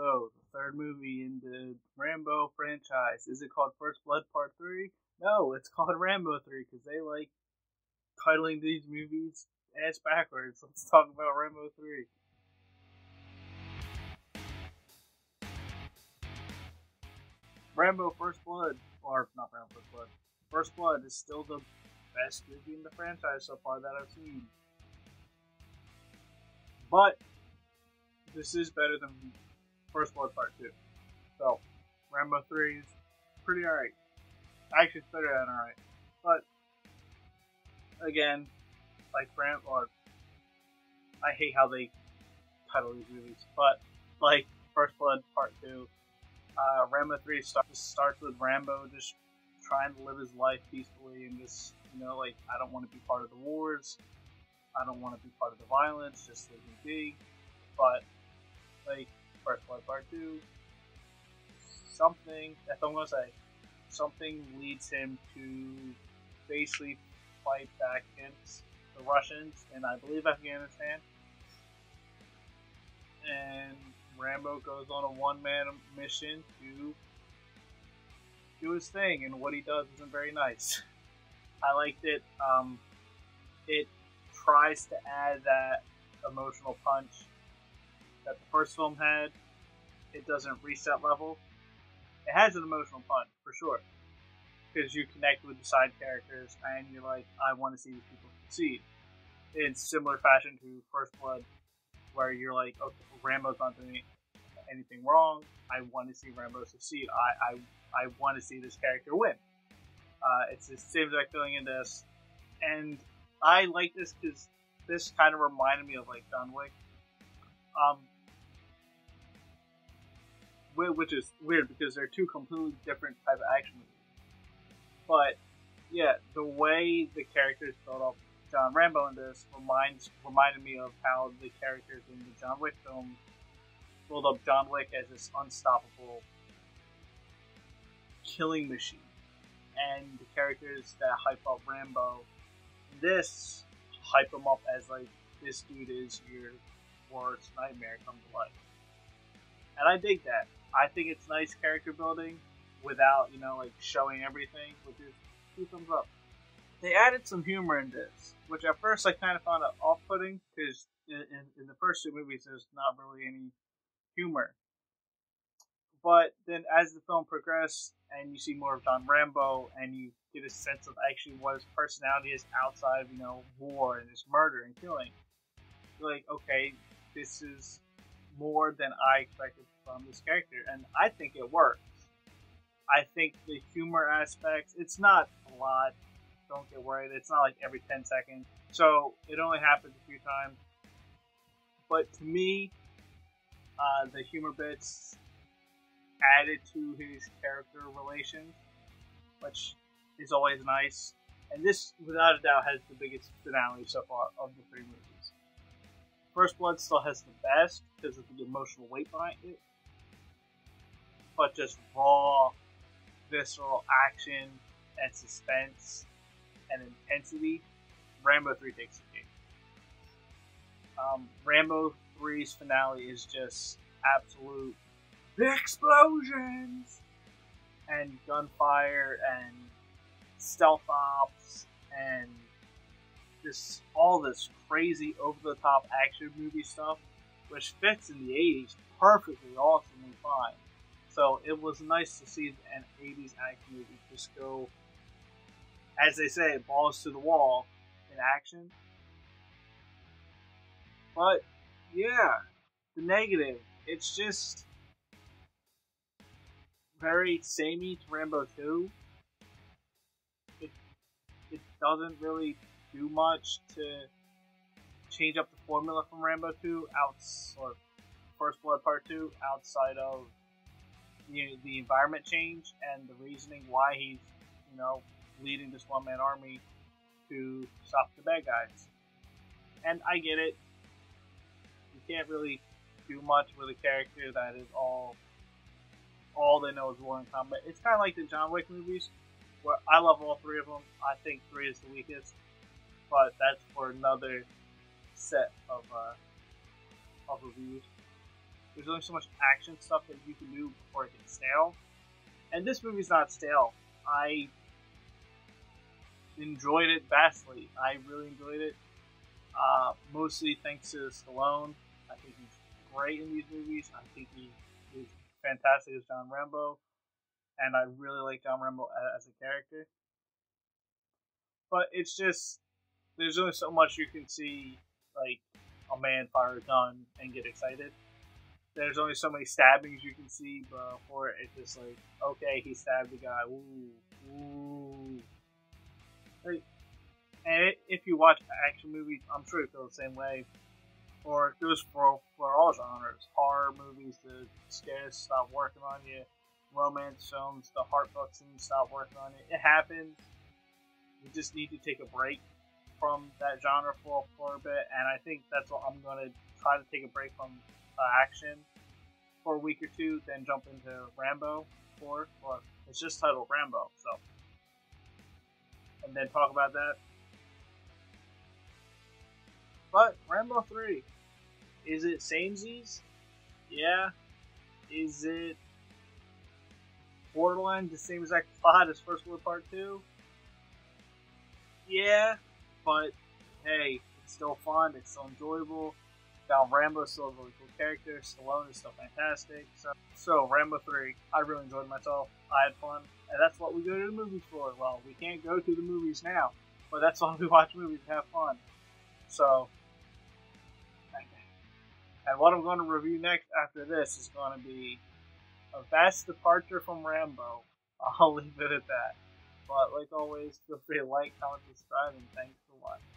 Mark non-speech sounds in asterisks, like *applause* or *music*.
So, the third movie in the Rambo franchise. Is it called First Blood Part 3? No, it's called Rambo 3 because they like titling these movies ass backwards. *laughs* Let's talk about Rambo 3. Rambo First Blood, or not Rambo First Blood, First Blood is still the best movie in the franchise so far that I've seen. But this is better than First Blood Part 2. So, Rambo 3 is pretty alright. Actually, it's better than alright. But, again, like Ram, or I hate how they title these movies, but like First Blood Part 2, uh, Rambo 3 starts, starts with Rambo just trying to live his life peacefully and just, you know, like, I don't want to be part of the wars. I don't want to be part of the violence, just let me be. But, like, First Blood Part 2, something, that's what I'm going to say, something leads him to basically fight back against the Russians and I believe, Afghanistan. And Rambo goes on a one man mission to do his thing, and what he does isn't very nice. *laughs* I liked it. Um, it tries to add that emotional punch that the first film had. It doesn't reset level. It has an emotional punch for sure because you connect with the side characters and you're like, I want to see these people succeed. In similar fashion to First Blood, where you're like, okay, Rambo's not doing anything wrong. I want to see Rambo succeed. I I, I want to see this character win. Uh, it's the same exact feeling in this, and I like this because this kind of reminded me of like John. Um, which is weird because they're two completely different type of action movies. But yeah, the way the characters built up John Rambo in this reminds reminded me of how the characters in the John Wick film build up John Wick as this unstoppable killing machine, and the characters that hype up Rambo, this hype him up as like this dude is your worst nightmare come to life, and I dig that. I think it's nice character building without you know like showing everything, which is two thumbs up. They added some humor in this, which at first I kind of found off-putting because in, in, in the first two movies there's not really any humor. But then as the film progressed and you see more of John Rambo and you get a sense of actually what his personality is outside of, you know, war and this murder and killing, you're like, okay, this is more than I expected from this character. And I think it works. I think the humor aspects, it's not a lot. Don't get worried. It's not like every 10 seconds. So it only happens a few times. But to me, uh, the humor bits added to his character relations, which is always nice. And this, without a doubt, has the biggest finale so far of the three movies. First Blood still has the best because of the emotional weight behind it, but just raw, visceral action and suspense and intensity, Rambo 3 takes the cake. Um, Rambo 3's finale is just absolute explosions and gunfire and stealth ops and just all this crazy over the top action movie stuff, which fits in the 80s perfectly, awesomely fine. So it was nice to see an 80s action movie just go, as they say, balls to the wall in action. But yeah, the negative, it's just very samey to Rambo 2. It it doesn't really do much to change up the formula from Rambo 2 out or First Blood Part 2 outside of the, the environment change and the reasoning why he's, you know, leading this one man army to stop the bad guys. And I get it. You can't really do much with a character that is all all they know is war and combat. It's kind of like the John Wick movies, where I love all three of them. I think three is the weakest, but that's for another set of uh, of reviews. there's only so much action stuff that you can do before it gets stale. And this movie's not stale. I enjoyed it vastly. I really enjoyed it. Uh, mostly thanks to Stallone. I think he's great in these movies. I think he is fantastic as John Rambo, and I really like John Rambo as a character. But it's just there's only so much you can see, like a man fire a gun and get excited. There's only so many stabbings you can see before it's just like, okay, he stabbed the guy. Ooh, ooh. Like, and if you watch action movies, I'm sure you feel the same way. Or it goes for, for all genres. Horror movies, the scares stop working on you. Romance films, the heartfelt scenes stop working on you. It happens. You just need to take a break from that genre for, for a bit. And I think that's what I'm going to try to take a break from uh, action for a week or two, then jump into Rambo 4. Well, it's just titled Rambo, so. And then talk about that but Rambo 3, is it samesies? Yeah. Is it borderline the same exact plot as First Blood Part 2? Yeah, but hey, it's still fun, it's still enjoyable. Now Rambo's still a really cool character, Stallone is still fantastic. So, so Rambo 3, I really enjoyed myself. I had fun, and that's what we go to the movies for. Well, we can't go to the movies now, but that's *laughs* why we watch movies and have fun. So, and what I'm going to review next after this is going to be a vast departure from Rambo. *laughs* I'll leave it at that. But like always, feel free to like, comment, subscribe, and thanks for watching.